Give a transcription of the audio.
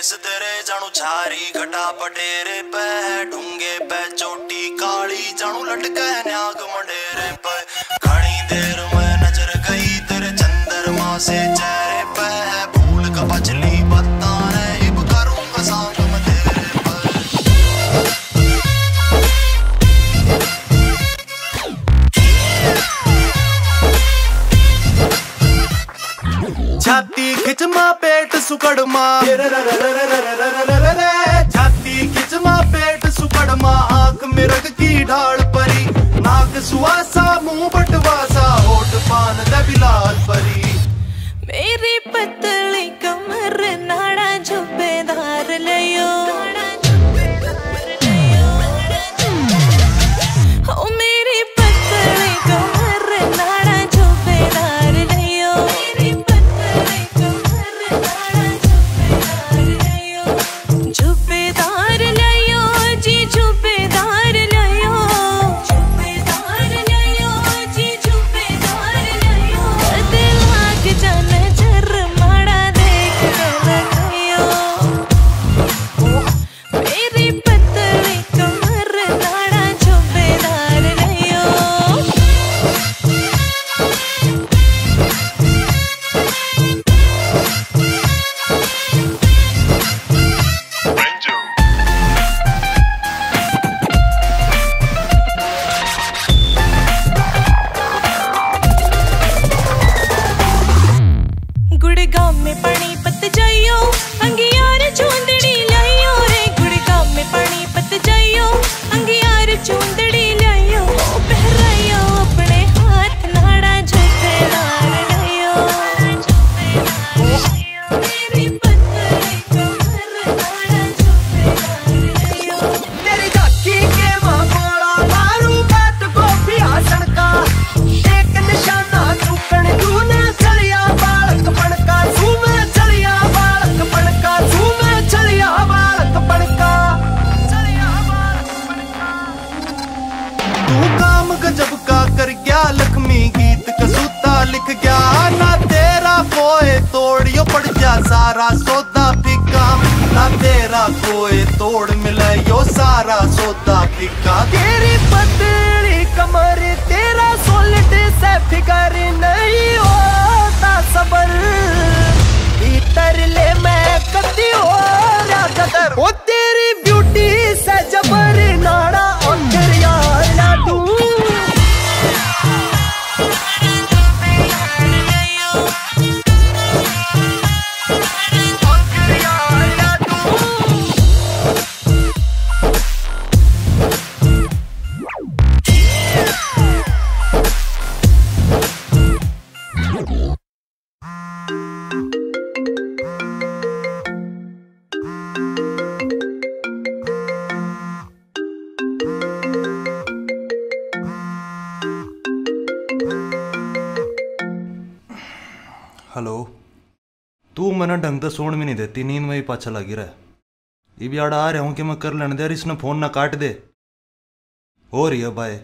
Case तेरे जानू छारी घटा पटेरे पे ढूँगे पे चोटी काली जानू लटके न्याग मंडेरे पे घनी देर में नज़र गई तेरे चंद्रमा से चेहरे छाती खिचमा पेट सुकड़मा छाती खिचमा पेट सुकड़मा आँख में रग की ढाल परी। नाक सुहासा, मुँह बटवासा, होठ पान तू काम गजब का कर गया लक्ष्मी गीत कसूता लिख गया। ना तेरा कोई तोड़ियो पड़ गया, सारा सौदा फिका ना तेरा कोई तोड़ मिले यो सारा सौदा फिका तेरी पतली कमर, तेरा सोलिड से फिगर नहीं होता सबर। भीतर ले मैं कदी हो हेलो तू मैंने ढंग तो सोन भी नहीं देती, नींद में ही पाछा लगी रहा। ये भी आड़ आ रहा हूँ कि मैं कर लेने दे यार इसने फ़ोन ना काट दे। हो रही है बाय